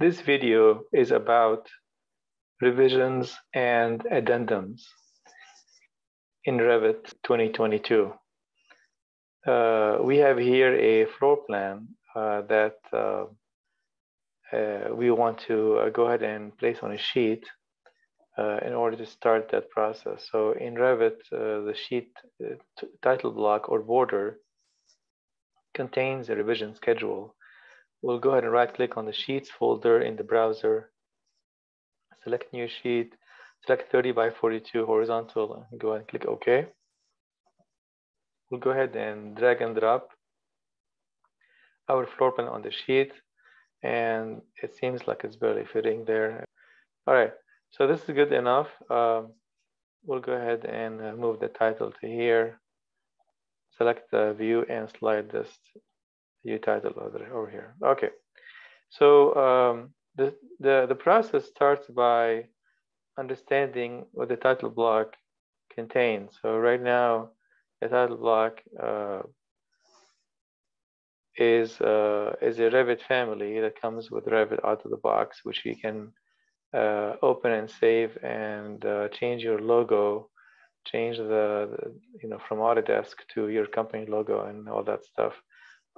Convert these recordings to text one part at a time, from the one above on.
This video is about revisions and addendums in Revit 2022. Uh, we have here a floor plan uh, that uh, uh we want to uh, go ahead and place on a sheet uh, in order to start that process. So in Revit, the sheet title block or border contains a revision schedule. We'll go ahead and right click on the sheets folder in the browser, select new sheet, select 30 by 42 horizontal, and go ahead and click OK. We'll go ahead and drag and drop our floor plan on the sheet, and it seems like it's barely fitting there. All right, so this is good enough. Um, we'll go ahead and move the title to here select the view and slide this view title over here. Okay, so um, the, the, the process starts by understanding what the title block contains. So right now, the title block uh, is uh, is a Revit family that comes with Revit out of the box, which you can uh, open and save and uh, change your logo change the, the, you know from Autodesk to your company logo and all that stuff.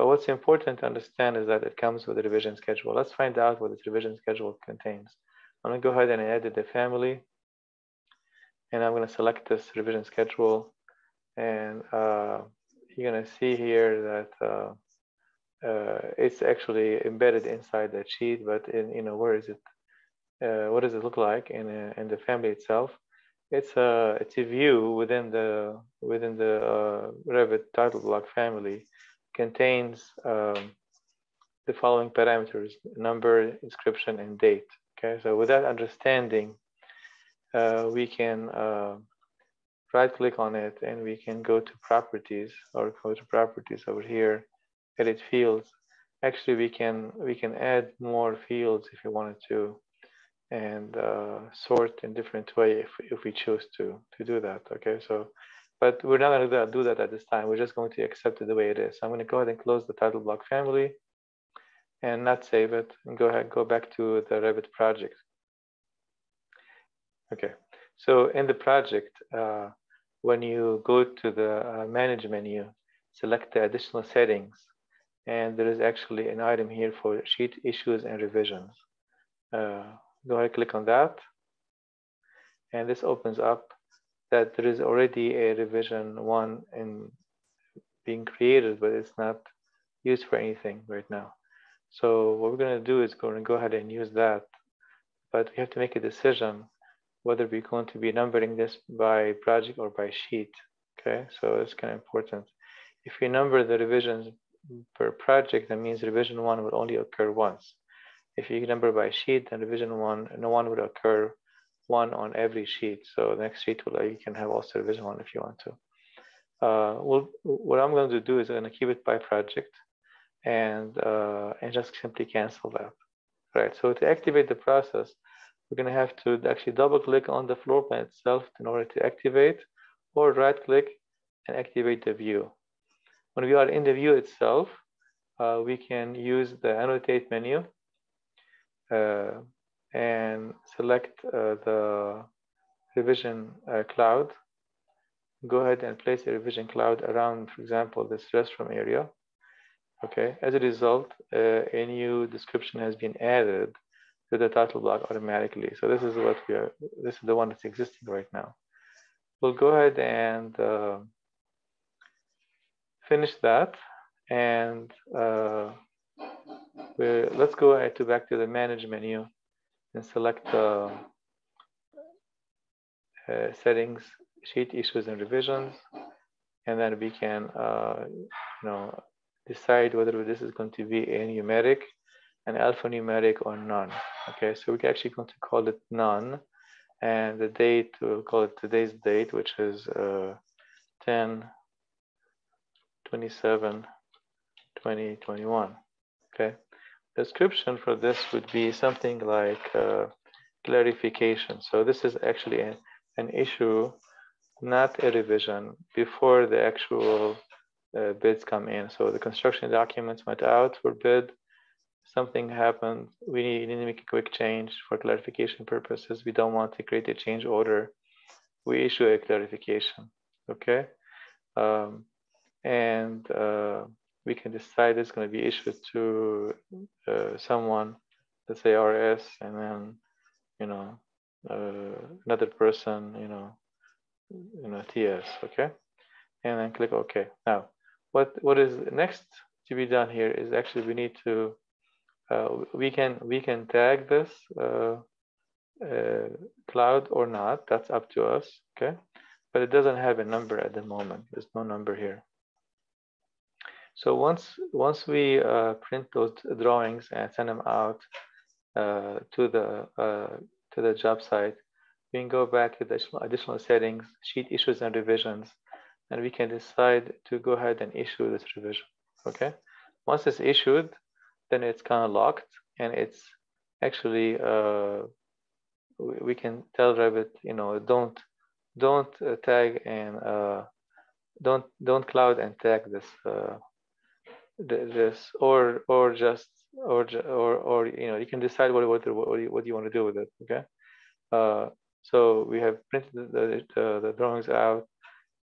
But what's important to understand is that it comes with a revision schedule. Let's find out what this revision schedule contains. I'm gonna go ahead and edit the family, and I'm gonna select this revision schedule, and uh, you're gonna see here that uh, uh, it's actually embedded inside that sheet. But in you know where is it? Uh, what does it look like in in the family itself? it's a it's a view within the within the uh, Revit title block family contains um, the following parameters: number, inscription, and date. Okay, so with that understanding, uh, we can uh, right click on it and we can go to properties or go to properties over here, edit fields. Actually, we can we can add more fields if you wanted to and uh, sort in different way if, if we choose to to do that okay so but we're not going to do that at this time. We're just going to accept it the way it is. So i'm going to go ahead and close the title block family and not save it and go ahead go back to the revit project. Okay. So in the project uh, when you go to the uh, manage menu select the additional settings and there is actually an item here for sheet issues and revisions. Uh, go ahead and click on that. And this opens up that there is already a revision one in being created but it's not used for anything right now. So what we're going to do is go and go ahead and use that but we have to make a decision whether we're going to be numbering this by project or by sheet okay? So it's kind of important. If we number the revisions per project that means revision one will only occur once. If you number by sheet, then revision one, no one would occur one on every sheet. So the next sheet will you can have also revision one if you want to. Uh, what I'm going to do is I'm going to keep it by project and uh, and just simply cancel that. Right. So to activate the process, we're going to have to actually double click on the floor plan itself in order to activate, or right click and activate the view. When we are in the view itself, uh, we can use the annotate menu uh, and select uh, the revision uh, cloud. Go ahead and place a revision cloud around, for example, this restroom area. Okay, as a result, a new description has been added to the title block automatically. So this is what we are, this is the one that's existing right now. We'll go ahead and uh, finish that and uh, let's go ahead to back to the manage menu and select the uh, settings, sheet issues and revisions, and then we can, uh, you know, decide whether this is going to be a numeric, an alphanumeric, or none. Okay, so we're actually going to call it none, and the date we'll call it today's date, which is uh, 10 27 2021. Okay description for this would be something like uh, clarification. So this is actually a, an issue, not a revision, before the actual uh, bids come in. So the construction documents went out for bid. something happened, we need, need to make a quick change for clarification purposes. We don't want to create a change order. We issue a clarification, okay? Um, and uh, we can decide it's going to be issued to uh, someone, let's say RS, and then, you know, uh, another person, you know, you know, TS, okay? And then click OK. Now, what what is next to be done here is actually we need to uh, we can we can tag this uh, uh, cloud or not. That's up to us. Okay, but it doesn't have a number at the moment. There's no number here. So once once we uh, print those drawings and send them out uh, to the uh, to the job site, we can go back to the additional, settings, sheet issues and revisions, and we can decide to go ahead and issue this revision. Okay, once it's issued, then it's kind of locked and it's actually uh, we can tell Revit, you know, don't don't tag and uh, don't don't cloud and tag this uh, this or or just or or or you know you can decide what what what, you, what you want to do with it. Okay, uh, so we have printed the, the, the drawings out,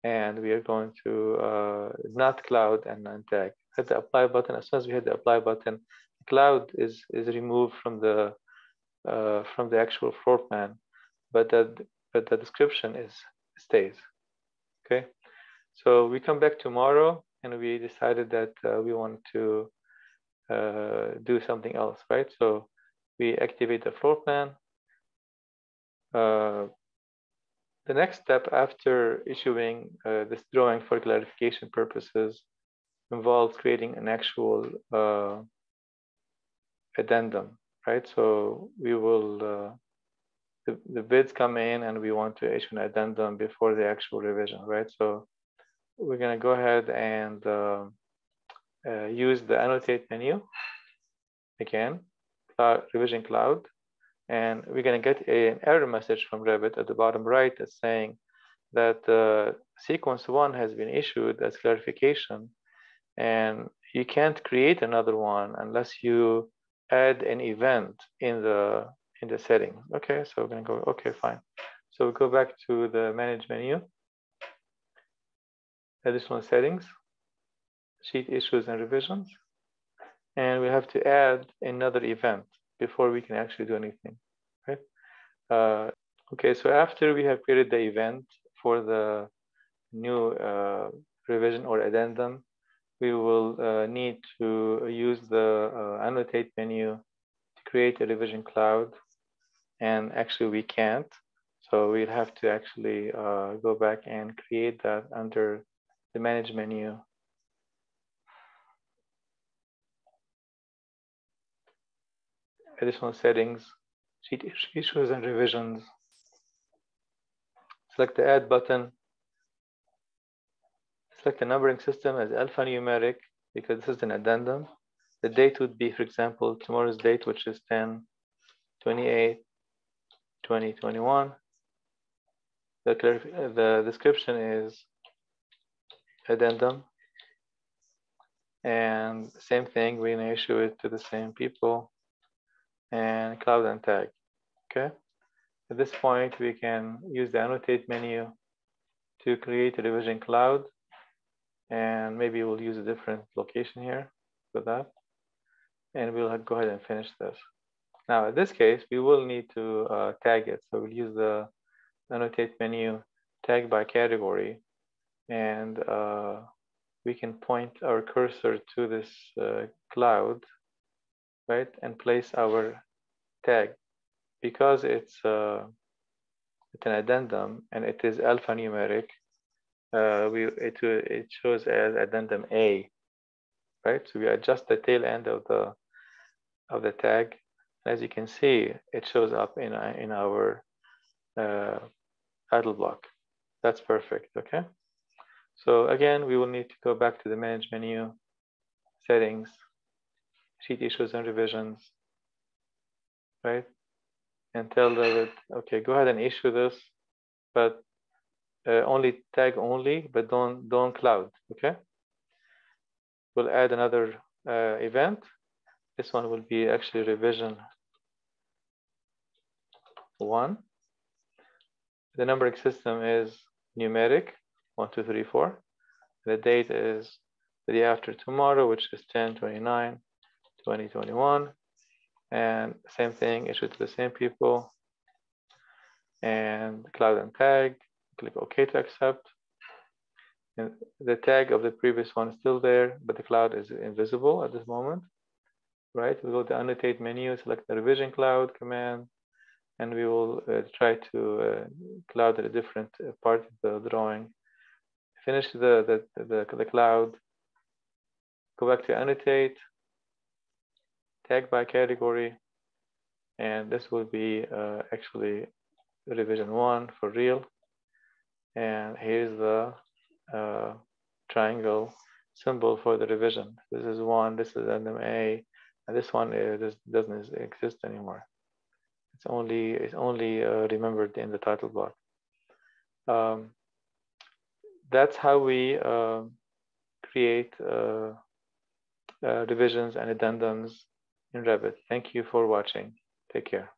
and we are going to uh, not cloud and non tag hit the apply button. As soon as we hit the apply button, cloud is is removed from the uh, from the actual floor plan, but that but the description is stays. Okay, so we come back tomorrow and we decided that uh, we want to uh, do something else, right? So we activate the floor plan. Uh, the next step after issuing uh, this drawing for clarification purposes involves creating an actual uh, addendum, right? So we will, uh, the, the bids come in and we want to issue an addendum before the actual revision, right? So we're gonna go ahead and uh, uh use the annotate menu again, cloud, revision cloud, and we're gonna get a, an error message from Revit at the bottom right that's saying that uh, sequence one has been issued as clarification and you can't create another one unless you add an event in the in the setting. Okay, so we're gonna go, okay, fine. So we go back to the manage menu, additional settings, sheet issues and revisions. And we have to add another event before we can actually do anything, right? Uh, okay, so after we have created the event for the new uh, revision or addendum, we will uh, need to use the uh, annotate menu to create a revision cloud. And actually we can't. So we'll have to actually uh, go back and create that under the manage menu. Additional settings, sheet issues and revisions. Select the add button select the numbering system as alphanumeric because this is an addendum. The date would be, for example, tomorrow's date, which is 10, 28, 2021. The, the description is addendum. And same thing, we're gonna issue it to the same people and cloud and tag, okay? At this point, we can use the annotate menu to create a revision cloud and maybe we'll use a different location here for that. And we'll go ahead and finish this. Now, in this case, we will need to uh, tag it. So we'll use the annotate menu tag by category. And uh, we can point our cursor to this uh, cloud, right? And place our tag. Because it's, uh, it's an addendum and it is alphanumeric, uh, we it it shows as addendum A, right? So we adjust the tail end of the of the tag. As you can see, it shows up in in our uh, title block. That's perfect. Okay. So again, we will need to go back to the manage menu, settings, sheet issues and revisions, right? And tell Revit, okay, go ahead and issue this, but uh, only tag only, but don't don't cloud. Okay. We'll add another uh, event, This one will be actually revision one. The numbering system is numeric, one, two, three, four. The date is the day after tomorrow, which is 10, 29, 2021. And same thing, issued to the same people. And cloud and tag, click OK to accept. And the tag of the previous one is still there, but the cloud is invisible at this moment, right? We go to annotate menu, select the revision cloud command, and we will uh, try to uh, cloud a different uh, part of the drawing. Finish the, the, the, the cloud, go back to annotate, tag by category, and this will be uh, actually revision one for real. And here's the uh, triangle symbol for the revision. This is one, this is NMA, and this one is, doesn't exist anymore. It's only it's only uh, remembered in the title block. Um, that's how we uh, create uh, uh, revisions and addendums in Revit. Thank you for watching. Take care.